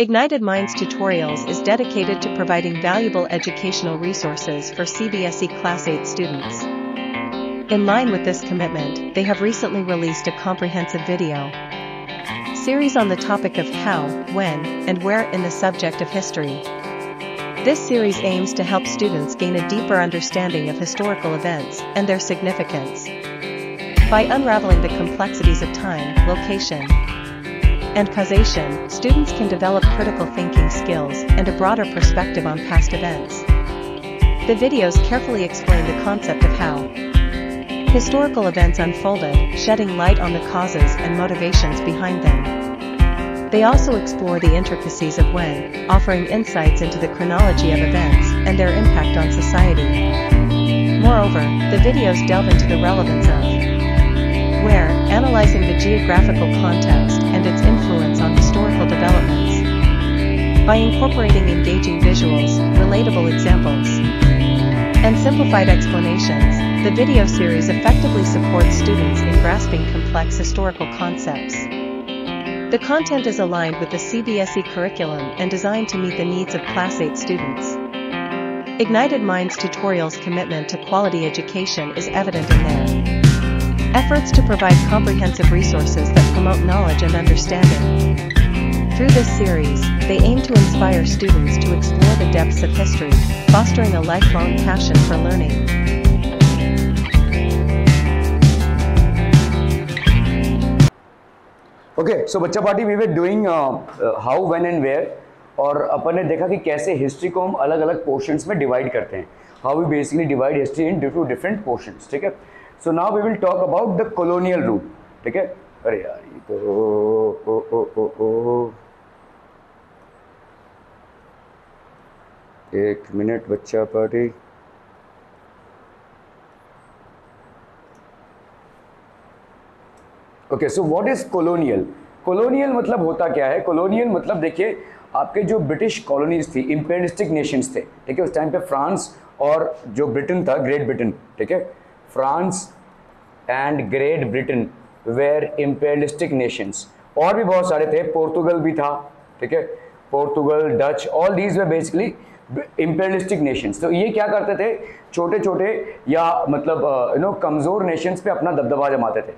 Ignited Minds Tutorials is dedicated to providing valuable educational resources for CBSE Class 8 students. In line with this commitment, they have recently released a comprehensive video series on the topic of how, when, and where in the subject of history. This series aims to help students gain a deeper understanding of historical events and their significance. By unraveling the complexities of time, location, and causation, students can develop critical thinking skills and a broader perspective on past events. The videos carefully explain the concept of how historical events unfolded, shedding light on the causes and motivations behind them. They also explore the intricacies of when, offering insights into the chronology of events and their impact on society. Moreover, the videos delve into the relevance of where, analyzing the geographical context and its influence on historical developments. By incorporating engaging visuals, relatable examples, and simplified explanations, the video series effectively supports students in grasping complex historical concepts. The content is aligned with the CBSE curriculum and designed to meet the needs of Class 8 students. Ignited Minds Tutorials' commitment to quality education is evident in their efforts to provide comprehensive resources that promote knowledge and understanding. Through this series, they aim to inspire students to explore the depths of history, fostering a lifelong passion for learning. Okay so बच्चा party we were doing how when and where और अपन ने देखा कि कैसे history को हम अलग अलग पोर्शंस में डिवाइड करते हैं we basically divide history into different portions ठीक है? So now we will talk about the colonial rule ठीक है? अरे यार, ये तो ओ ओ ओ ओ एक मिनट बच्चा party. Okay so what is colonial colonial मतलब होता क्या है? कॉलोनियल मतलब देखिए, आपके जो ब्रिटिश कॉलोनीज थी इंपेरियलिस्टिक नेशंस थे, ठीक है? उस टाइम पे फ्रांस और जो ब्रिटेन था ग्रेट ब्रिटेन ठीक है? France and Great Britain were imperialistic nations और भी बहुत सारे थे पोर्तुगल भी था, ठीक है? Portugal Dutch all these were basically imperialistic nations तो ये क्या करते थे? छोटे छोटे या मतलब यू नो कमज़ोर नेशंस पे अपना दबदबा जमाते थे।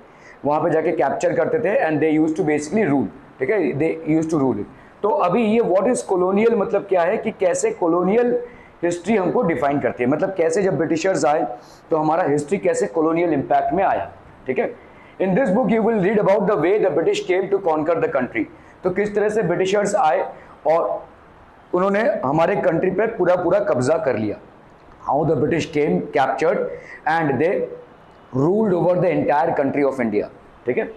वहाँ पे जाके कैप्चर करते थे and they used to basically rule ठीक है? दे यूज़ टू रूल तो अभी ये व्हाट इज़ कॉलोनियल मतलब क्या है कि कैसे कॉलोनियल हिस्ट्री हमको डिफाइन करती है। मतलब कैसे जब ब्रिटिशर्स आए तो हमारा हिस्ट्री कैसे कॉलोनियल इम्पैक्ट में आया, ठीक है? In this book you will read about the way the British came to conquer the country तो किस तरह से ब्रिटिशर्स आए और उन्होंने हमारे कंट्री पर पूरा पूरा कब्जा कर लिया। How the British came captured and they ruled over the entire country of India ठीक है?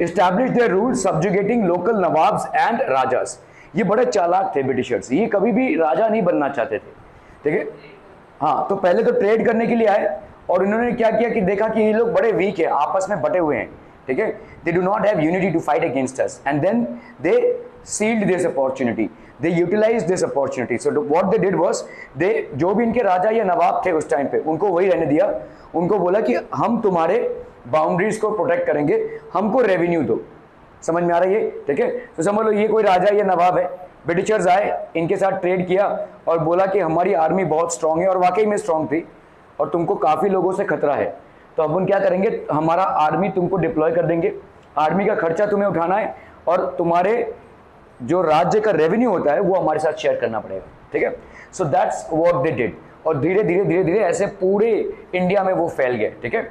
Establish their rule subjugating local nawabs and rajas ये बड़े चालाक थे ब्रिटिशर्स, ये कभी भी राजा नहीं बनना चाहते थे। ठीक है हाँ तो पहले तो ट्रेड करने के लिए आए और इन्होंने क्या किया कि देखा कि ये लोग बड़े वीक है, आपस में बटे हुए हैं, ठीक है? They do not have unity to fight against us and then they sealed this opportunity they utilize this opportunity so what they did was they जो भी इनके राजा या नवाब थे उस टाइम पे, उनको वही रहने दिया। उनको बोला कि हम तुम्हारे बाउंड्रीज को प्रोटेक्ट करेंगे, हमको रेवेन्यू दो। समझ में आ रही है? ठीक है? तो समझ लो, ये कोई राजा या नवाब है। ब्रिटिशर्स आए, इनके साथ ट्रेड किया और बोला कि हमारी आर्मी बहुत स्ट्रांग है और वाकई में स्ट्रांग थी और तुमको काफ़ी लोगों से खतरा है। तो अब उन क्या करेंगे? हमारा आर्मी तुमको डिप्लॉय कर देंगे। आर्मी का खर्चा तुम्हें उठाना है और तुम्हारे जो राज्य का रेवेन्यू होता है, वो हमारे साथ शेयर करना पड़ेगा। ठीक है? So that's what they did और धीरे धीरे धीरे धीरे ऐसे पूरे इंडिया में वो फैल गए। ठीक है?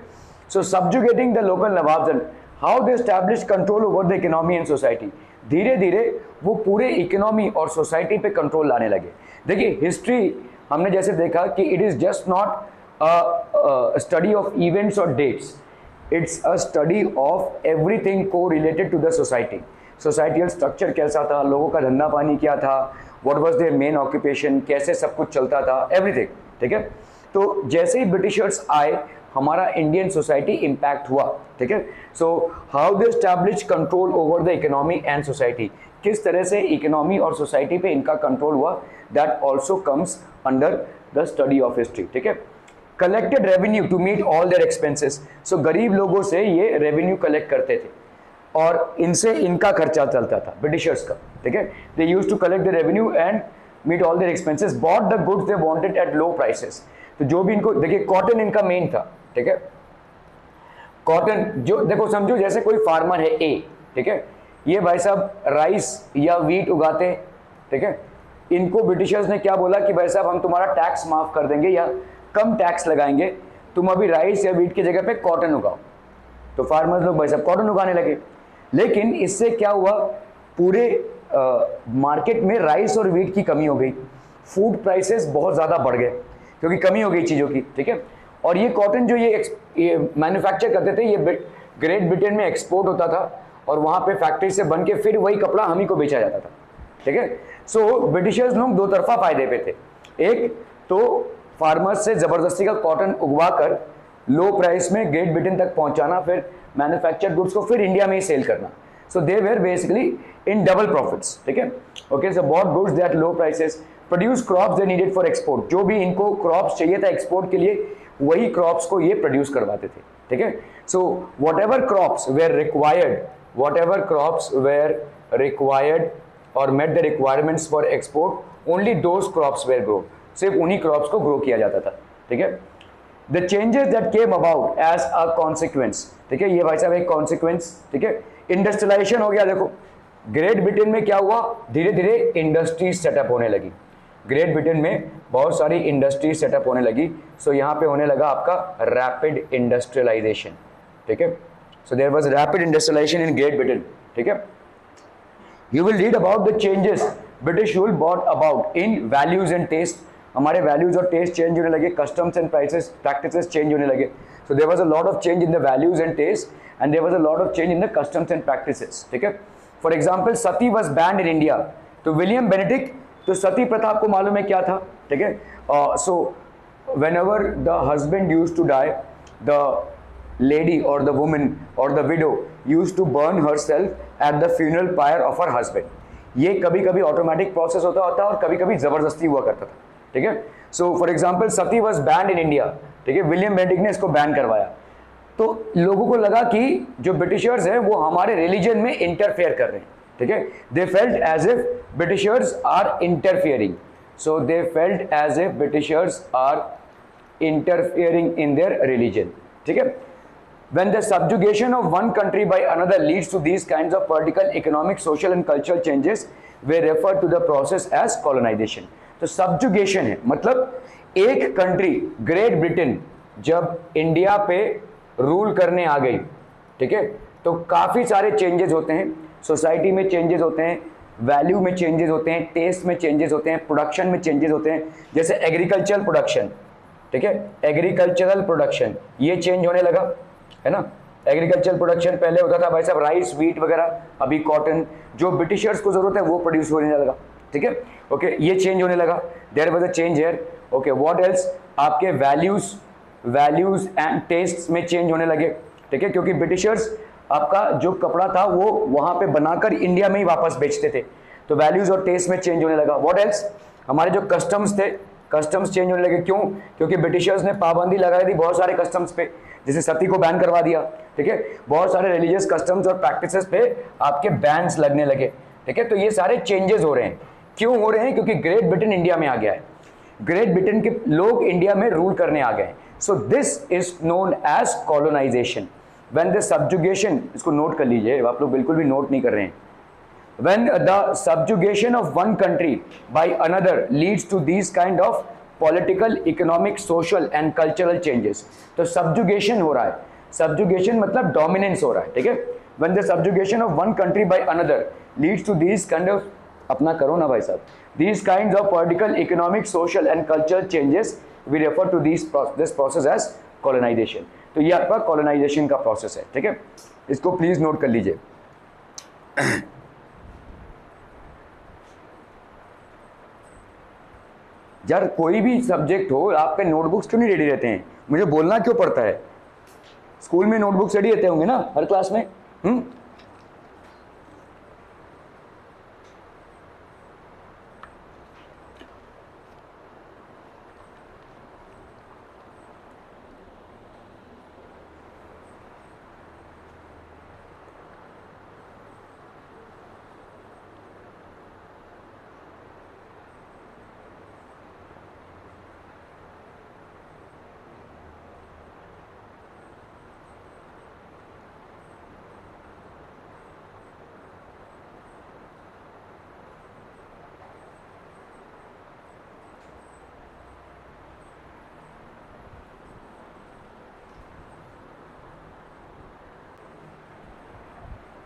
So subjugating the local nawabs how they establish control over the economy and society धीरे धीरे वो पूरे इकोनॉमी और सोसाइटी पे कंट्रोल लाने लगे। देखिए हिस्ट्री हमने जैसे देखा कि it is just not study of events और dates its a study of everything को related to the society societal structure कैसा था? लोगों का धंधा पानी क्या था? What was their main occupation कैसे सब कुछ चलता था? एवरीथिंग ठीक है? तो जैसे ही ब्रिटिशर्स आए हमारा इंडियन सोसाइटी इम्पैक्ट हुआ, ठीक है? So how they establish control over the economy and society किस तरह से इकोनॉमी और सोसाइटी पे इनका कंट्रोल हुआ? That also comes under the study of history ठीक है? Collected revenue to meet all their expenses so गरीब लोगों से ये रेवेन्यू कलेक्ट करते थे। और इनसे इनका खर्चा चलता था ब्रिटिशर्स का, ठीक है? They use to collect the revenue and meet all their expenses bought the goods they wanted at low prices तो जो भी इनको, देखिए कॉटन इनका मेन था। ठीक है? कॉटन जो, देखो, समझो, जैसे कोई फार्मर है ए ठीक है? ये भाई साहब राइस या वीट उगाते ठीक है? इनको ब्रिटिशर्स ने क्या बोला कि भाई साहब, हम तुम्हारा टैक्स माफ़ कर देंगे या कम टैक्स लगाएँगे, तुम अभी राइस या वीट की जगह पे कॉटन उगाओ। तो फार्मर्स लोग भाई साहब कॉटन उगाने लगे। लेकिन इससे क्या हुआ, पूरे मार्केट में राइस और वीट की कमी हो गई। फ़ूड प्राइसेस बहुत ज़्यादा बढ़ गए, क्योंकि कमी हो गई चीज़ों की, ठीक है? और ये कॉटन जो ये ये मैन्युफैक्चर करते थे, ये ग्रेट ब्रिटेन में एक्सपोर्ट होता था और वहाँ पे फैक्ट्री से बन के फिर वही कपड़ा हम ही को बेचा जाता था। ठीक है? सो ब्रिटिशर्स लोग दो तरफा फ़ायदे पे थे। एक तो फार्मर्स से ज़बरदस्ती का कॉटन उगवा कर लो प्राइस में ग्रेट ब्रिटेन तक पहुंचाना, फिर मैन्युफैक्चर्ड गुड्स को फिर इंडिया में ही सेल करना। So they were basically in double profits ठीक है? Okay so bought goods that low prices produce crops they needed for export जो भी इनको क्रॉप्स चाहिए था एक्सपोर्ट के लिए वही क्रॉप्स को ये प्रोड्यूस करवाते थे, ठीक है? So whatever crops were required whatever crops were required और met the requirements for export only those crops were grow सिर्फ़ उन्हीं क्रॉप्स को ग्रो किया जाता था, ठीक है? The changes that came about as a consequence ठीक है? ये भाई साहब, एक कॉन्सिक्वेंस ठीक है? इंडस्ट्रियलाइजेशन हो गया, देखो। ग्रेट ब्रिटेन में क्या हुआ? धीरे धीरे इंडस्ट्रीज़ सेटअप होने लगी। ग्रेट ब्रिटेन में बहुत सारी इंडस्ट्रीज़ सेटअप होने लगी। सो so, यहाँ पे होने लगा आपका रैपिड इंडस्ट्रियलाइजेशन ठीक है? So there was rapid industrialisation in Great Britain ठीक है? You will read about the changes British rule bought about in values and taste हमारे वैल्यूज़ और टेस्ट चेंज होने लगे customs and prices practices change होने लगे। So there was a lot of change in the values and taste and there was a lot of change in the customs and practices ठीक है? For example sati was banned in India तो William Bentinck तो सती प्रथा आपको मालूम है क्या था? ठीक है? So whenever the husband used to die the lady और द वुमेन और the widow used to burn herself at the funeral pyre of her husband ये कभी कभी ऑटोमेटिक प्रोसेस होता होता और कभी कभी ज़बरदस्ती हुआ करता था। ठीक है? So for example sati was banned in India ठीक है? विलियम बेंडिक ने इसको बैन करवाया। तो लोगों को लगा कि जो ब्रिटिशर्स हैं, वो हमारे रिलीजन में इंटरफेयर कर रहे हैं। ठीक है they felt as if Britishers are interfering so they felt as if Britishers are interfering in their religion ठीक है when the subjugation of one country by another leads to these kinds of political economic social and cultural changes we refer to the process as colonization तो subjugation है मतलब एक country Great Britain जब India पे rule करने आ गई ठीक है तो काफ़ी सारे चेंजेस होते हैं सोसाइटी में चेंजेस होते हैं वैल्यू में चेंजेस होते हैं टेस्ट में चेंजेस होते हैं प्रोडक्शन में चेंजेस होते हैं, जैसे एग्रीकल्चरल प्रोडक्शन ठीक है? एग्रीकल्चरल प्रोडक्शन ये चेंज होने लगा, है ना? एग्रीकल्चरल प्रोडक्शन पहले होता था भाई साहब राइस वीट वगैरह, अभी कॉटन जो ब्रिटिशर्स को ज़रूरत है वो प्रोड्यूस होने लगा, ठीक है? ओके ये चेंज होने लगा there was a change here okay what else आपके वैल्यूज़ वैल्यूज़ एंड टेस्ट में चेंज होने लगे, ठीक है? क्योंकि ब्रिटिशर्स आपका जो कपड़ा था वो वहाँ पे बनाकर इंडिया में ही वापस बेचते थे। तो वैल्यूज़ और टेस्ट में चेंज होने लगा। वॉट एल्स हमारे जो कस्टम्स थे कस्टम्स चेंज होने लगे। क्यों? क्योंकि ब्रिटिशर्स ने पाबंदी लगाई थी बहुत सारे कस्टम्स पे। जैसे सती को बैन करवा दिया, ठीक है? बहुत सारे रिलीजियस कस्टम्स और प्रैक्टिसेस पे आपके बैन्स लगने लगे, ठीक है? तो ये सारे चेंजेस हो रहे हैं। क्यों हो रहे हैं? क्योंकि ग्रेट ब्रिटेन इंडिया में आ गया है। ग्रेट ब्रिटेन के लोग इंडिया में रूल करने आ गए हैं। So this is known as colonisation when the subjugation इसको नोट कर लीजिए, आप लोग बिल्कुल भी नोट नहीं कर रहे हैं। When the subjugation of one country by another leads to these kind of political economic social and cultural changes तो सब्जुगेशन हो रहा है। सब्जुगेशन मतलब डोमिनेंस हो रहा है, ठीक है? When the subjugation of one country by another leads to these kind of अपना करो ना भाई साहब these kind of political economic social and cultural changes we refer to this process as colonisation तो ये आपका कॉलोनाइजेशन का प्रोसेस है, ठीक है? इसको प्लीज़ नोट कर लीजिए। यार, कोई भी सब्जेक्ट हो, आपके नोटबुक्स क्यों नहीं रेडी रहते हैं? मुझे बोलना क्यों पड़ता है? स्कूल में नोटबुक्स रेडी रहते होंगे ना, हर क्लास में? हम्म?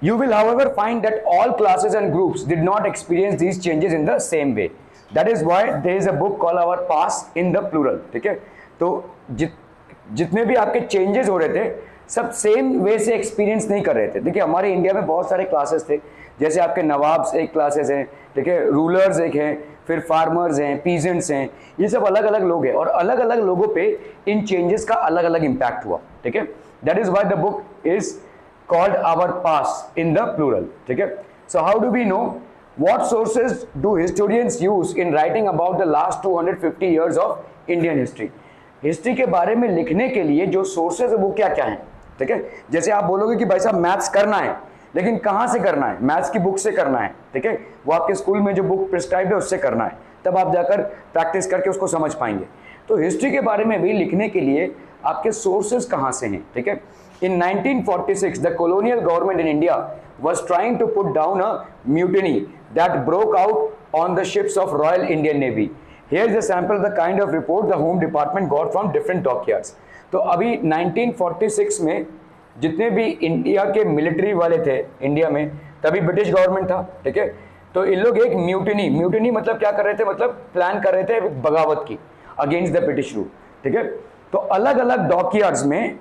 You will, however, find that all classes and groups did not experience these changes in the same way. That is why there is a book called Our Past in the Plural. ठीक है? तो जित जितने भी आपके changes हो रहे थे सब सेम वे से एक्सपीरियंस नहीं कर रहे थे। देखिए हमारे इंडिया में बहुत सारे क्लासेस थे। जैसे आपके नवाब्स एक क्लासेस हैं ठीक है? रूलर्स एक हैं फिर फार्मर्स हैं पीजेंट्स हैं ये सब अलग अलग लोग हैं। और अलग अलग लोगों पे इन चेंजेस का अलग अलग इम्पैक्ट हुआ ठीक है? That is why the book is called our past in the plural ठीक है so how do we know? What sources do historians use in writing about the last 250 years of Indian history? History के बारे में लिखने के लिए जो sources है, वो क्या क्या है, ठीक है? जैसे आप बोलोगे कि भाई साहब मैथ्स करना है, लेकिन कहाँ से करना है? मैथ्स की बुक से करना है, ठीक है? वो आपके स्कूल में जो बुक प्रिस्क्राइब है, उससे करना है। तब आप जाकर प्रैक्टिस करके उसको समझ पाएँगे। तो हिस्ट्री के बारे में भी लिखने के लिए आपके सोर्सेज कहाँ से हैं, ठीक है? In 1946 the colonial government in India was trying to put down a mutiny that broke out on the ships of Royal Indian Navy here the sample the kind of report the home department got from different dockyards तो अभी 1946 में जितने भी India के military वाले थे India में, तभी ब्रिटिश गवर्नमेंट था, ठीक है? तो इन लोग एक म्यूटनी म्यूटनी मतलब क्या कर रहे थे? मतलब प्लान कर रहे थे बगावत की। अगेंस्ट द ब्रिटिश रूल ठीक है? तो अलग अलग डॉकयार्ड्स में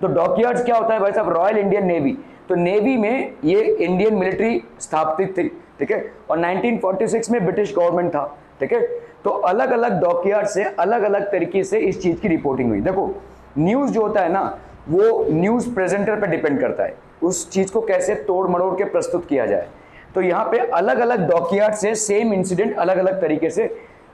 तो डॉकयार्ड्स क्या होता है भाई साहब? रॉयल इंडियन नेवी तो नेवी में ये इंडियन मिलिट्री स्थापित थी, ठीक है? और 1946 में ब्रिटिश गवर्नमेंट था, ठीक है? तो अलग अलग डॉकयार्ड से अलग अलग तरीके से इस चीज़ की रिपोर्टिंग हुई। देखो न्यूज़ जो होता है ना, वो न्यूज़ प्रेजेंटर पर डिपेंड करता है। उस चीज़ को कैसे तोड़ मड़ोड़ के प्रस्तुत किया जाए। तो यहाँ पे अलग अलग डॉकयार्ड से सेम इंसिडेंट अलग अलग तरीके से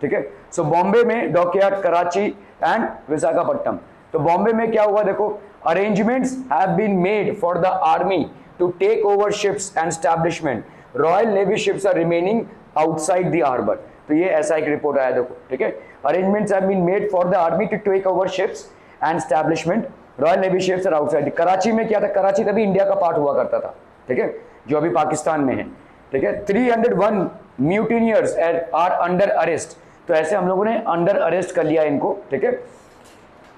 ठीक है? सो बॉम्बे में डॉकयार्ड कराची एंड विशाखापट्टनम तो बॉम्बे में क्या हुआ देखो? Arrangements have been made for the army to take over ships and establishment Royal Navy ships are remaining outside the harbour तो ये ऐसा एक रिपोर्ट आया देखो, ठीक है? Arrangements have been made for the army to take over ships and establishment Royal Navy ships are outside Karachi में क्या था? कराची तभी इंडिया का पार्ट हुआ करता था, ठीक है? जो अभी पाकिस्तान में है, ठीक है? 301 म्यूटिनियर्स आर अंडर अरेस्ट तो ऐसे हम लोगों ने अंडर अरेस्ट कर लिया इनको, ठीक है?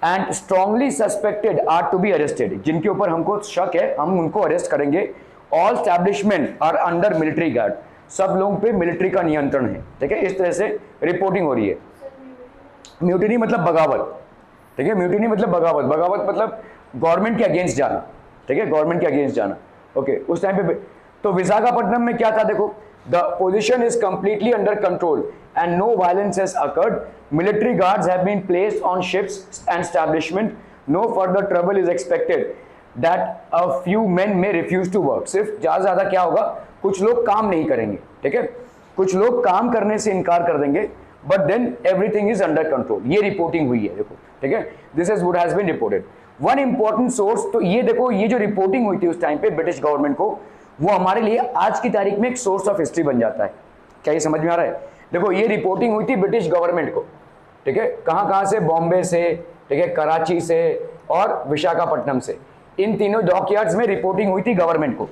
And strongly suspected are to be arrested जिनके ऊपर हमको शक है, हम उनको अरेस्ट करेंगे। All establishment are under military guard सब लोगों पे मिलिट्री का नियंत्रण है, ठीक है? इस तरह से रिपोर्टिंग हो रही है। म्यूटिनी मतलब बगावत, ठीक है? म्यूटिनी मतलब बगावत बगावत मतलब गवर्नमेंट के अगेंस्ट जाना, ठीक है? गवर्नमेंट के अगेंस्ट जाना ओके उस टाइम पे तो विशाखापट्टनम में क्या था, देखो? The position is completely under control and no violence has occurred. Military guards have been placed on ships and establishment. No further trouble is expected. That a few men may refuse to work. सिर्फ़ ज़्यादा ज़्यादा क्या होगा कुछ लोग काम नहीं करेंगे, ठीक है कुछ लोग काम करने से इनकार कर देंगे but then everything is under control ये रिपोर्टिंग हुई है, देखो, ठीक है this is would has been reported one important source तो ये देखो, ये जो रिपोर्टिंग हुई थी उस टाइम पे ब्रिटिश गवर्नमेंट को वो हमारे लिए आज की तारीख में एक सोर्स ऑफ़ हिस्ट्री बन जाता है। क्या ये समझ में आ रहा है? देखो, ये रिपोर्टिंग हुई थी ब्रिटिश गवर्नमेंट को, ठीक है? कहाँ कहाँ से? बॉम्बे से, ठीक है? कराची से और विशाखापट्टनम से। इन तीनों डॉक्यार्ड्स में रिपोर्टिंग हुई थी गवर्नमेंट को।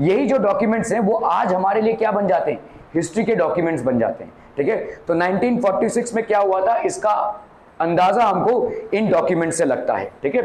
यही जो डॉक्यूमेंट्स हैं, वो आज हमारे लिए क्या बन जाते हैं? हिस्ट्री के डॉक्यूमेंट्स बन जाते हैं, ठीक है? तो 1946 में क्या हुआ था? इसका अंदाज़ा हमको इन डॉक्यूमेंट से लगता है, ठीक है?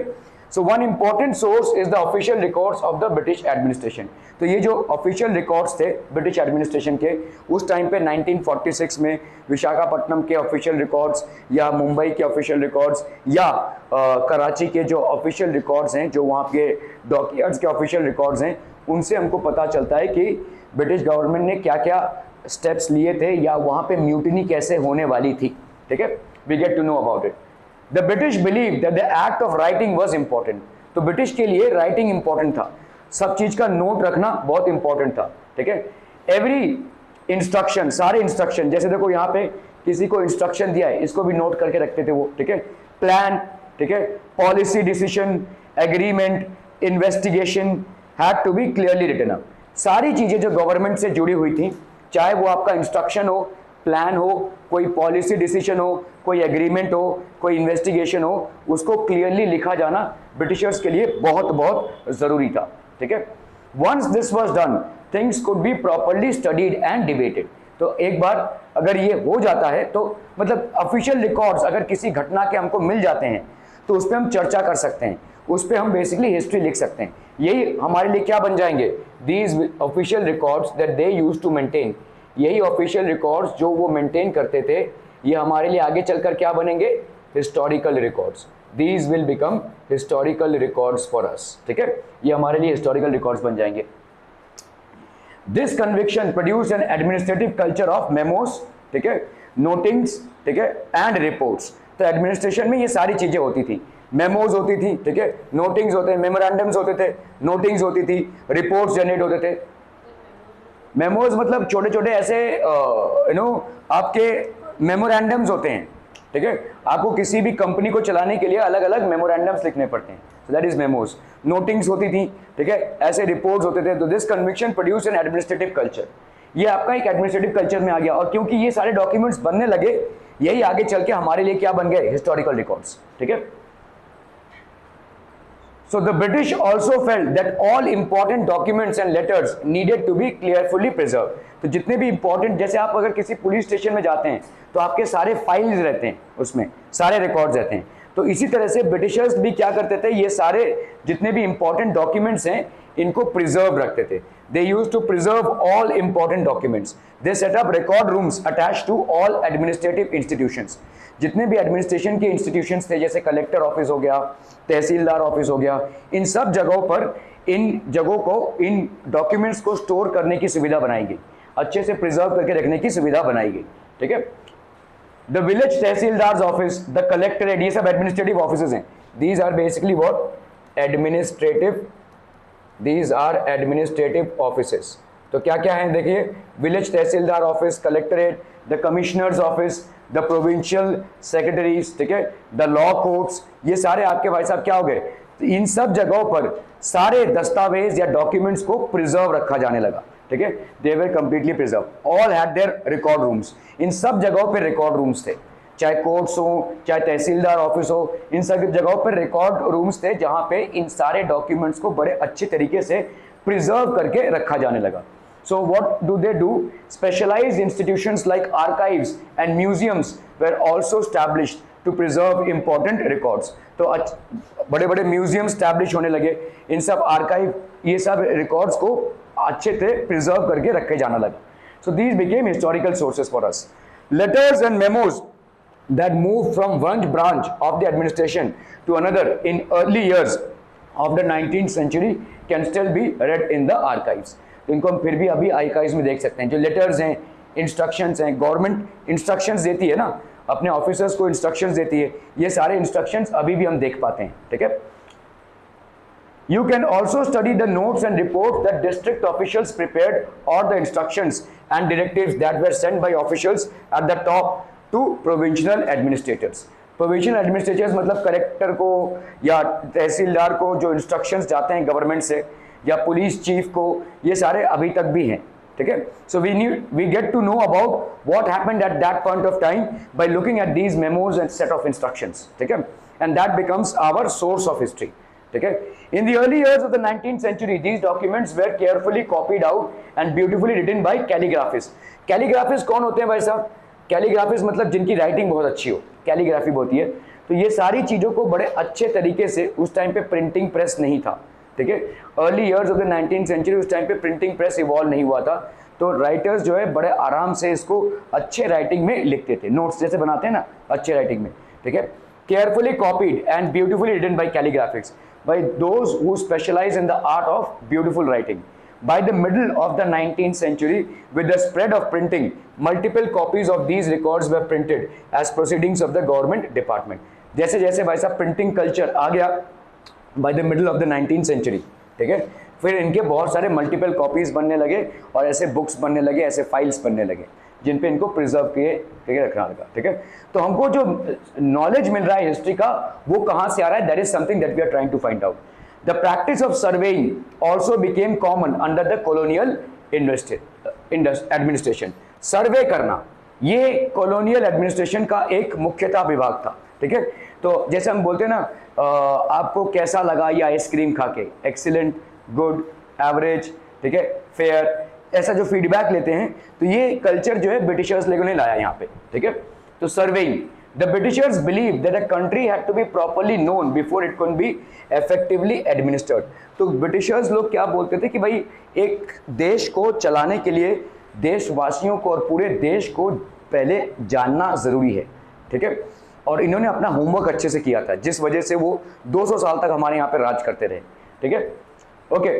So one important source is the official records of the British administration तो ये जो ऑफिशियल रिकॉर्ड्स थे ब्रिटिश एडमिनिस्ट्रेशन के उस टाइम पे 1946 में विशाखापट्टनम के ऑफिशियल रिकॉर्ड्स या मुंबई के ऑफिशियल रिकॉर्ड्स या आ, कराची के जो ऑफिशियल रिकॉर्ड्स हैं जो वहाँ के डॉक्यूमेंट्स के ऑफिशियल रिकॉर्ड्स हैं उनसे हमको पता चलता है कि ब्रिटिश गवर्नमेंट ने क्या क्या स्टेप्स लिए थे या वहाँ पे म्यूटनी कैसे होने वाली थी। ठीक है? We get to know about it the British believe that the act of writing was important तो ब्रिटिश के लिए राइटिंग इंपॉर्टेंट था। सब चीज़ का नोट रखना बहुत इंपॉर्टेंट था, ठीक है? एवरी इंस्ट्रक्शन सारे इंस्ट्रक्शन जैसे देखो यहाँ पे किसी को इंस्ट्रक्शन दिया है, इसको भी नोट करके रखते थे वो, ठीक है? प्लान ठीक है? Policy decision agreement investigation had to be clearly written up सारी चीज़ें जो गवर्नमेंट से जुड़ी हुई थी, चाहे वो आपका इंस्ट्रक्शन हो प्लान हो, कोई पॉलिसी डिसीज़न हो, कोई एग्रीमेंट हो, कोई इन्वेस्टिगेशन हो, उसको क्लियरली लिखा जाना ब्रिटिशर्स के लिए बहुत बहुत ज़रूरी था, ठीक है? Once this was done things could be properly studied and debated तो एक बार अगर ये हो जाता है तो मतलब ऑफिशियल रिकॉर्ड्स अगर किसी घटना के हमको मिल जाते हैं तो उस पर हम चर्चा कर सकते हैं, उस पर हम बेसिकली हिस्ट्री लिख सकते हैं। यही हमारे लिए क्या बन जाएँगे? These official records that they use to maintain यही ऑफिशियल रिकॉर्ड्स जो वो मेंटेन करते थे, ये हमारे लिए आगे चलकर क्या बनेंगे? Historical records these will become historical records for us ठीक है? ये हमारे लिए हिस्टोरिकल रिकॉर्ड्स बन जाएँगे। This conviction produce an administrative culture of memos ठीक है? नोटिंग्स ठीक है? एंड रिपोर्ट्स तो एडमिनिस्ट्रेशन में ये सारी चीज़ें होती थी। मेमोज होती थी, ठीक है? नोटिंग्स होते मेमोरेंडम्स होते थे नोटिंग्स होती थी रिपोर्ट्स जनरेट होते थे। मेमोज मतलब छोटे छोटे ऐसे यू नो आपके मेमोरेंडम्स होते हैं, ठीक है? आपको किसी भी कंपनी को चलाने के लिए अलग अलग मेमोरेंडम्स लिखने पड़ते हैं। So that is memos notings होती थी, ठीक है? ऐसे रिपोर्ट्स होते थे। तो this conviction produce an administrative culture ये आपका एक एडमिनिस्ट्रेटिव कल्चर में आ गया। और क्योंकि ये सारे डॉक्यूमेंट्स बनने लगे, यही आगे चल के हमारे लिए क्या बन गए? हिस्टोरिकल रिकॉर्ड्स ठीक है? So the British also felt that all important documents and letters needed to be carefully preserved. तो जितने भी इंपॉर्टेंट जैसे आप अगर किसी पुलिस स्टेशन में जाते हैं तो आपके सारे फाइल्स रहते हैं उसमें, सारे रिकॉर्ड्स रहते हैं तो इसी तरह से ब्रिटिशर्स भी क्या करते थे, ये सारे जितने भी इंपॉर्टेंट डॉक्यूमेंट्स हैं इनको प्रिजर्व रखते थे। They use to preserve all important documents they set up record rooms attach to all administrative institutions जितने भी एडमिनिस्ट्रेशन के इंस्टीट्यूशंस थे, जैसे कलेक्टर ऑफ़िस हो गया, तहसीलदार ऑफ़िस हो गया, इन सब जगहों पर, इन जगहों को, इन डॉक्यूमेंट्स को स्टोर करने की सुविधा बनाई गई। अच्छे से प्रिजर्व करके रखने की सुविधा बनाई गई। ठीक है? The village tehsildar office the collectorate ये सब एडमिनिस्ट्रेटिव ऑफ़िस हैं। These are basically what administrative these are administrative office तो क्या क्या है? देखिए village tehsildar office collectorate the commissioner's office the provincial secretaries ठीक है? द लॉ कोर्ट्स ये सारे आपके भाई साहब क्या हो गए? तो इन सब जगहों पर सारे दस्तावेज़ या डॉक्यूमेंट्स को प्रिजर्व रखा जाने लगा, ठीक है? They were completely preserve all had their record rooms इन सब जगहों पर रिकॉर्ड रूम्स थे। चाहे कोर्ट्स हो, चाहे तहसीलदार ऑफ़िस हो, इन सभी जगहों पर रिकॉर्ड रूम्स थे जहाँ पे इन सारे डॉक्यूमेंट्स को बड़े अच्छे तरीके से प्रिजर्व करके रखा जाने लगा। So what do they do specialise institution like archive and museums were also establish to preserve important records तो बड़े बड़े म्यूज़ियम स्टैब्लिश होने लगे। इन सब आर्काइव ये सब रिकॉर्ड्स को अच्छे से प्रिजर्व करके रखे जाने लगे। So these became historical sources for us letters and memos that moved from one branch of the administration to another in early years of the 19th century can still be read in the archives तो इनको हम फिर भी अभी आईकाइज में देख सकते हैं जो लेटर्स हैं इंस्ट्रक्शंस हैं गवर्नमेंट इंस्ट्रक्शंस देती है ना अपने ऑफिसर्स को इंस्ट्रक्शंस देती है ये सारे इंस्ट्रक्शंस अभी भी हम देख पाते हैं ठीक है You can also study the notes and reports that district officials prepared or the instructions and directives that were sent by officials at the top to provincial administrators. Provisional administrators मतलब collector को या तहसीलदार को जो instructions जाते हैं government से, या police chief को, ये सारे अभी तक भी हैं, ठीक है? So we knew we get to know about what happened at that point of time by looking at these memos and set of instructions ठीक है? And that becomes our source of history ठीक है? In the early years of the 19th century, these documents were carefully copied out and beautifully written by calligraphists. Calligraphists कौन होते हैं भाई साहब? कैलीग्राफिस्ट मतलब जिनकी राइटिंग बहुत अच्छी हो, कैलीग्राफी होती है तो ये सारी चीज़ों को बड़े अच्छे तरीके से उस टाइम पे प्रिंटिंग प्रेस नहीं था, ठीक है? Early years of the nineteen century उस टाइम पे प्रिंटिंग प्रेस इवॉल्व नहीं हुआ था। तो राइटर्स जो है बड़े आराम से इसको अच्छे राइटिंग में लिखते थे। नोट्स जैसे बनाते हैं ना, अच्छे राइटिंग में, ठीक है? Carefully copied and beautifully written by calligraphics by those who specialize in the art of beautiful writing. By the middle of the 19th century, with the spread of printing, multiple copies of these records were printed as proceedings of the government department. जैसे जैसे भाई साहब printing culture आ गया by the middle of the nineteen century ठीक है? फिर इनके बहुत सारे मल्टीपल कॉपीज बनने लगे और ऐसे बुक्स बनने लगे ऐसे फाइल्स बनने लगे जिन पे इनको प्रिजर्व किए ठीक है रखना लगा ठीक है? तो हमको जो नॉलेज मिल रहा है हिस्ट्री का वो कहाँ से आ रहा है? That is something that we are trying to find out the practice of surveying also became common under the colonial administration survey करना, ये कॉलोनियल एडमिनिस्ट्रेशन का एक मुख्यता विभाग था, ठीक है? तो जैसे हम बोलते हैं ना आपको कैसा लगा ये आइसक्रीम खा के? एक्सीलेंट गुड एवरेज ठीक है? फेयर ऐसा जो फीडबैक लेते हैं तो ये कल्चर जो है ब्रिटिशर्स लोगों ने लाया यहाँ पे, ठीक है? तो surveying the Britishers believe that a country had to be properly known before it can be effectively administered तो ब्रिटिशर्स लोग क्या बोलते थे कि भाई, एक देश को चलाने के लिए देशवासियों को और पूरे देश को पहले जानना ज़रूरी है, ठीक है? और इन्होंने अपना होमवर्क अच्छे से किया था, जिस वजह से वो 200 साल तक हमारे यहाँ पे राज करते रहे, ठीक है? Okay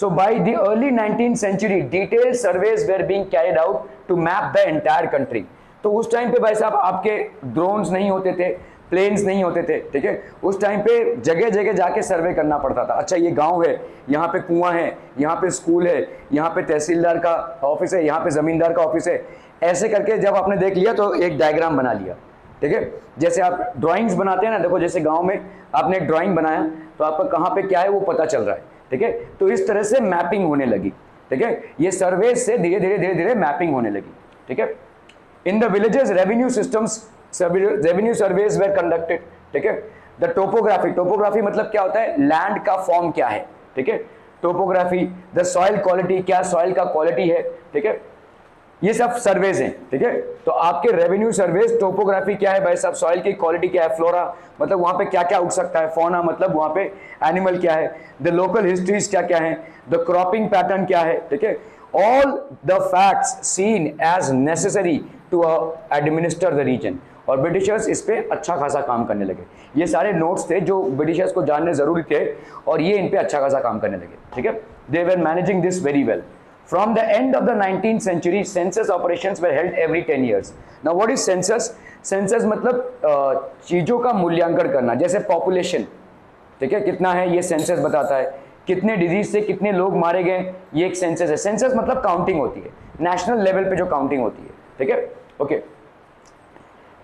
so by the early 19th century detail surveys were being carried out to map the entire country तो उस टाइम पे भाई साहब आपके ड्रोन्स नहीं होते थे प्लेन्स नहीं होते थे, ठीक है? उस टाइम पे जगह जगह जाके सर्वे करना पड़ता था। अच्छा ये गाँव है, यहाँ पे कुआँ है, यहाँ पे स्कूल है, यहाँ पे तहसीलदार का ऑफ़िस है, यहाँ पे ज़मींदार का ऑफ़िस है। ऐसे करके जब आपने देख लिया तो एक डायग्राम बना लिया, ठीक है? जैसे आप ड्राइंग्स बनाते हैं ना, देखो जैसे गाँव में आपने एक ड्राइंग बनाया तो आपका कहाँ पे क्या है वो पता चल रहा है, ठीक है? तो इस तरह से मैपिंग होने लगी, ठीक है? ये सर्वे से धीरे धीरे धीरे धीरे मैपिंग होने लगी, ठीक है? In the villages revenue systems revenue surveys were conducted ठीक है? द टोपोग्राफी टोपोग्राफी मतलब क्या होता है? लैंड का फॉर्म क्या है? ठीक है? टोपोग्राफी द सॉइल क्वालिटी क्या सॉइल का क्वालिटी है? ठीक है? ये सब सर्वेज हैं, ठीक है? तो आपके रेवेन्यू सर्वेज टोपोग्राफी क्या है भाई साहब? सॉइल की क्वालिटी क्या है? फ्लोरा मतलब वहाँ पे क्या क्या उग सकता है? फोना मतलब वहाँ पे एनिमल क्या है? द लोकल हिस्ट्रीज क्या क्या है? द क्रॉपिंग पैटर्न क्या है? ठीक है? All the facts seen as necessary to administer the region और ब्रिटिशर्स इस पर अच्छा खासा काम करने लगे। ये सारे नोट्स थे जो ब्रिटिशर्स को जानने ज़रूरी थे और ये इन पर अच्छा खासा काम करने लगे। ठीक है? They were managing this very well From the end of the 19th century, census operations were held every 10 years. Now, what is census? Census मतलब चीज़ों का मूल्यांकन करना जैसे पॉपुलेशन ठीक है? कितना है? ये सेंसस बताता है। कितने डिज़ीज़ से कितने लोग मारे गए? ये एक सेंसस है। सेंसस मतलब काउंटिंग होती है। नेशनल लेवल पे जो काउंटिंग होती है। ठीक है? Okay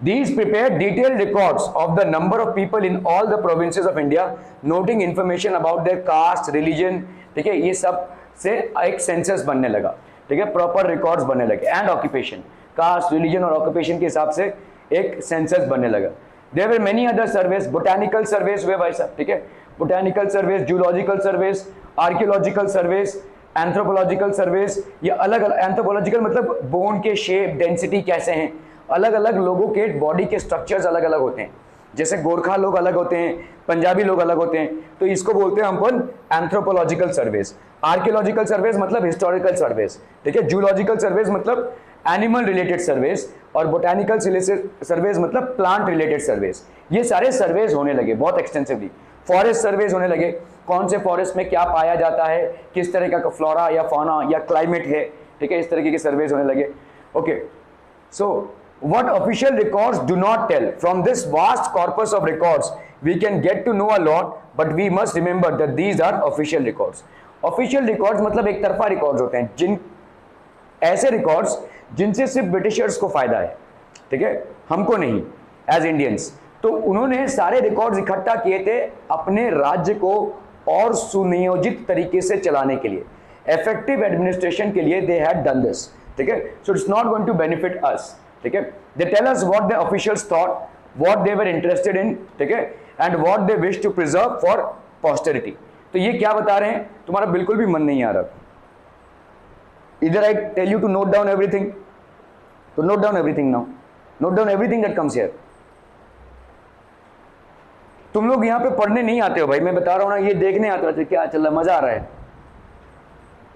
These prepared detailed records of the number of people in all the provinces of India, noting information about their caste, religion, ठीक है ये सबसे एक सेंसस बनने लगा। ठीक है प्रॉपर रिकॉर्ड्स बनने लगे। एंड ऑक्यूपेशन कास्ट रिलीजन और ऑक्यूपेशन के हिसाब से एक सेंसस बनने लगा। There were many other surveys botanical surveys हुए भाई साहब। ठीक है botanical surveys zoological surveys archaeological surveys anthropological surveys या अलग अलग एंथ्रोपोलॉजिकल मतलब बोन के शेप डेंसिटी कैसे हैं? अलग अलग लोगों के बॉडी के स्ट्रक्चर्स अलग अलग होते हैं। जैसे गोरखा लोग अलग होते हैं, पंजाबी लोग अलग होते हैं तो इसको बोलते हैं हम अपन एंथ्रोपोलॉजिकल सर्वेस आर्कियोलॉजिकल सर्वेस मतलब हिस्टोरिकल सर्वेस ठीक है जूलॉजिकल सर्वेस मतलब एनिमल रिलेटेड सर्वेस और बोटानिकल सर्वेस मतलब प्लांट रिलेटेड सर्वेस ये सारे सर्वेस होने लगे, बहुत एक्सटेंसिवली फॉरेस्ट सर्वेज होने लगे। कौन से फॉरेस्ट में क्या पाया जाता है? किस तरह का फ्लोरा या फौना या क्लाइमेट है? ठीक है, इस तरीके के सर्वेज होने लगे। Okay so what official record do not tell from this vast corpus of record we can get to know a lot but we must remember that these are official record official record मतलब एक तरफा record होते हैं। जिन, ऐसे record जिनसे सिर्फ़ Britishers को फ़ायदा है। ठीक है? हमको नहीं। एज इंडियंस तो उन्होंने सारे रिकॉर्ड्स इकट्ठा किए थे अपने राज्य को और सुनियोजित तरीके से चलाने के लिए। इफ़ेक्टिव एडमिनिस्ट्रेशन के लिए दे हैड डन दिस ठीक है? So it's not going to benefit us ठीक है? They tell us what the officials thought what they were interested in ठीक है? And what they wish to preserve for posterity तो ये क्या बता रहे हैं? तुम्हारा बिल्कुल भी मन नहीं आ रहा। इधर I tell you to note down everything तो note down everything now note down everything that comes here तुम लोग यहाँ पे पढ़ने नहीं आते हो भाई, मैं बता रहा हूँ ना, ये देखने आते हो, क्या चल रहा है, मज़ा आ रहा है।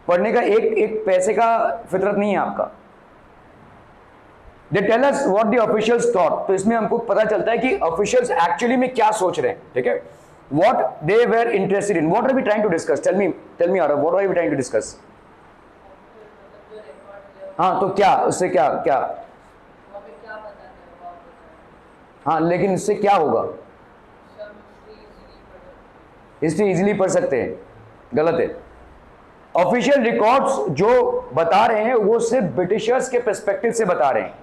पढ़ने का एक एक पैसे का फितरत नहीं है आपका। They tell us what the officials thought तो इसमें हमको पता चलता है कि ऑफिशियल्स एक्चुअली में क्या सोच रहे हैं, ठीक है? What they were interested in what are we trying to discuss tell me tell me are what are we trying to discuss हाँ तो क्या, उससे क्या क्या? हाँ लेकिन इससे क्या होगा? हिस्ट्री इजीली पढ़ सकते हैं। गलत है। ऑफिशियल रिकॉर्ड्स जो बता रहे हैं, वो सिर्फ़ ब्रिटिशर्स के परस्पेक्टिव से बता रहे हैं।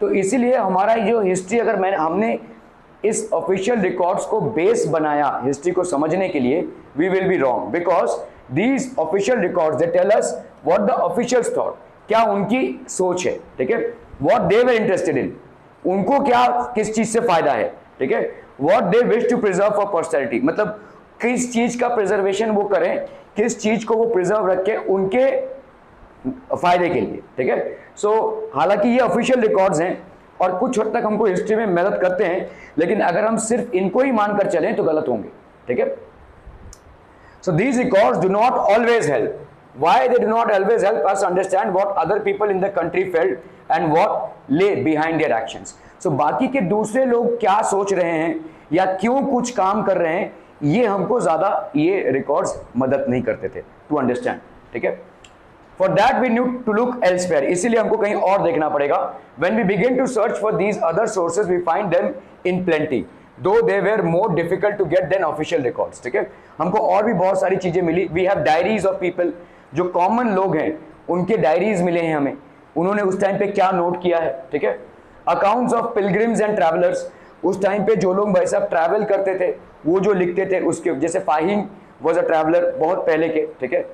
तो इसीलिए हमारा जो हिस्ट्री अगर मैंने, हमने इस ऑफिशियल रिकॉर्ड्स को बेस बनाया हिस्ट्री को समझने के लिए we will be wrong because these official records they tell us what the officials thought क्या उनकी सोच है, ठीक है? व्हाट दे वर इंटरेस्टेड इन उनको क्या, किस चीज़ से फ़ायदा है, ठीक है? What they wish to preserve for personality मतलब किस चीज़ का प्रिजर्वेशन वो करें, किस चीज़ को वो प्रिजर्व रखें उनके फ़ायदे के लिए, ठीक है? सो हालाँकि ये ऑफिशियल रिकॉर्ड्स हैं और कुछ हद तक हमको हिस्ट्री में मदद करते हैं, लेकिन अगर हम सिर्फ़ इनको ही मानकर चलें तो गलत होंगे, ठीक है? So these records do not always help they do not always help us understand what other people in the country felt and what lay behind their actions. So, बाकी के दूसरे लोग क्या सोच रहे हैं या क्यों कुछ काम कर रहे हैं ये हमको ज़्यादा ये रिकॉर्ड्स मदद नहीं करते थे टू अंडरस्टैंड ठीक है? For that we need to look elsewhere इसीलिए हमको कहीं और देखना पड़ेगा। When we begin to search for these other sources we find them in plenty though they were more difficult to get than official records ठीक है? हमको और भी बहुत सारी चीज़ें मिली। We have diaries of people जो कॉमन लोग हैं, उनके डायरीज मिले हैं हमें। उन्होंने उस टाइम पे क्या नोट किया है, ठीक है? Accounts of pilgrims and travellers उस टाइम पे जो लोग भाई साहब ट्रैवल करते थे, वो जो लिखते थे उसके, जैसे फाहिम वॉज़ अ ट्रैवलर बहुत पहले के, ठीक है?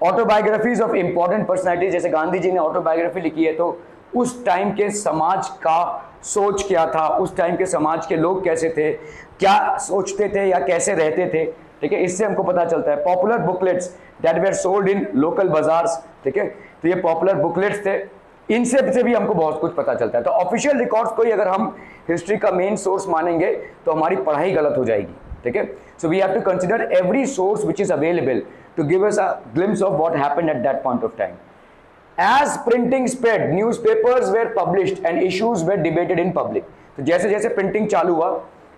ऑटोबायोग्राफीज ऑफ़ इंपॉर्टेंट पर्सनैलिटी जैसे गांधी जी ने ऑटोबायोग्राफी लिखी है तो उस टाइम के समाज का सोच क्या था? उस टाइम के समाज के लोग कैसे थे? क्या सोचते थे या कैसे रहते थे? ठीक है, इससे हमको पता चलता है। Popular booklets that were sold in local bazaars ठीक है? तो ये पॉपुलर बुकलेट्स थे। इनसे से भी हमको बहुत कुछ पता चलता है। तो ऑफिशियल रिकॉर्ड्स को ही अगर हम हिस्ट्री का मेन सोर्स मानेंगे तो हमारी पढ़ाई गलत हो जाएगी, ठीक है? So we have to consider every source which is available to give us a glimpse of what happened at that point of time as printing spread newspapers were published and issues were debated in public तो जैसे जैसे printing चालू हुआ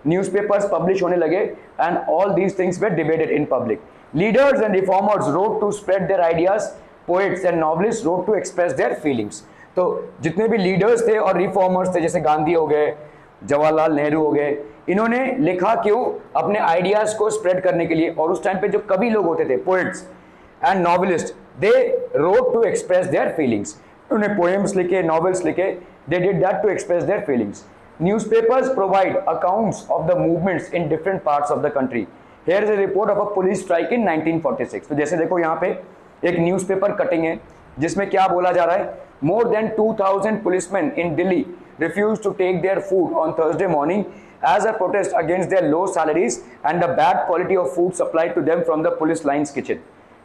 newspapers publish होने लगे and all these things were debated in public leaders and reformers wrote to spread their ideas poets and novelist wrote to express their feelings तो जितने भी लीडर्स थे और रिफॉर्मर्स थे, जैसे गांधी हो गए, जवाहरलाल नेहरू हो गए, इन्होंने लिखा क्यों अपने आइडियाज़ को स्प्रेड करने के लिए? और उस टाइम पे जो कवि लोग होते थे poets and novelist they wrote to express their feelings उन्होंने पोएम्स लिखे नॉवेल्स लिखे they did that to express their feelings newspapers provide accounts of the movements in different parts of the country. Here is a report of a police strike in 1946 तो जैसे देखो यहाँ पे एक newspaper cutting है, जिसमें क्या बोला जा रहा है? More than 2000 policemen in Delhi refused to take their food on Thursday morning as a protest against their low salaries and the bad quality of food supplied to them from the police lines kitchen.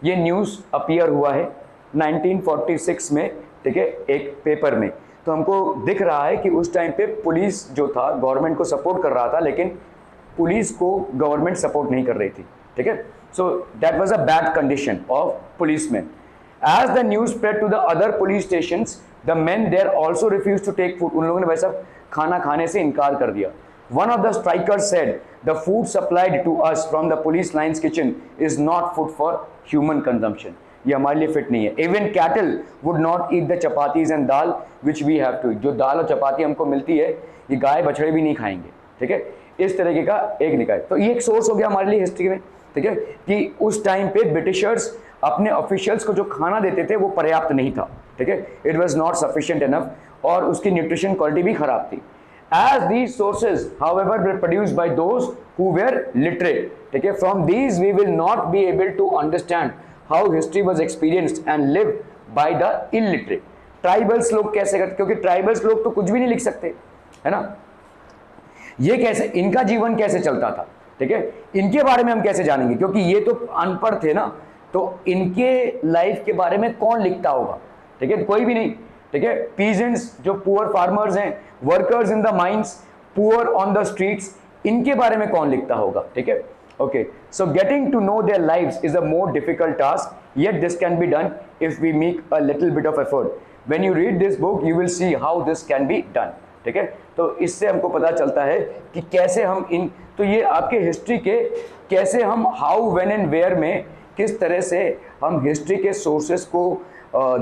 ये news appear हुआ है 1946 में ठीक है एक paper में तो हमको दिख रहा है कि उस टाइम पे पुलिस जो था गवर्नमेंट को सपोर्ट कर रहा था लेकिन पुलिस को गवर्नमेंट सपोर्ट नहीं कर रही थी ठीक है so that was a bad condition of policemen as the news spread to the other police station the men there also refuse to take food उन लोगों ने वैसा खाना खाने से इनकार कर दिया। One of the striker said the food supplied to us from the police lines kitchen is not food for human consumption ये हमारे लिए फिट नहीं है. Even cattle would not eat the chapatis and dal which we have to जो दाल और चपाती हमको मिलती है, ये गाय बछड़े भी नहीं खाएँगे। ठीक है? इस तरीके का एक निकाय। तो ये एक सोर्स हो गया हमारे लिए हिस्ट्री में। ठीक है? कि उस टाइम पे ब्रिटिशर्स अपने ऑफिशियल्स को जो खाना देते थे, वो पर्याप्त नहीं था, ठीक है? It was not sufficient enough और उसकी न्यूट्रिशन क्वालिटी भी खराब थी। As these sources however produced by those literate ठीक है? From these we will not be able to understand how history was experienced and live by the illiterate tribals लोग कैसे करते? क्योंकि ट्राइबल्स लोग तो कुछ भी नहीं लिख सकते, है ना? ये कैसे, इनका जीवन कैसे चलता था, ठीक है? इनके बारे में हम कैसे जानेंगे? क्योंकि ये तो अनपढ़ थे ना तो इनके लाइफ के बारे में कौन लिखता होगा? ठीक है, कोई भी नहीं। ठीक है पीजेंट्स जो पुअर फार्मर्स हैं workers in the mines poor on the streets इनके बारे में कौन लिखता होगा? ठीक है okay so getting to know their life is a more difficult task yet this can be done if we make a little bit of effort when you read this book you will see how this can be done ठीक है तो इससे हमको पता चलता है कि कैसे हम इन तो ये आपके हिस्ट्री के कैसे हम हाउ वेन एंड वेयर में किस तरह से हम हिस्ट्री के सोर्सेस को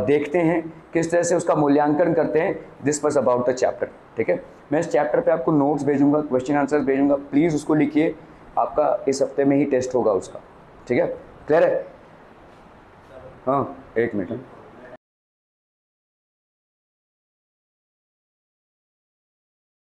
देखते हैं, किस तरह से उसका मूल्यांकन करते हैं this was about the chapter ठीक है? मैं इस चैप्टर पे आपको नोट्स भेजूँगा क्वेश्चन आंसर भेजूँगा प्लीज़ उसको लिखिए, आपका इस हफ़्ते में ही टेस्ट होगा उसका, ठीक है? क्लियर है? हाँ एक मिनट।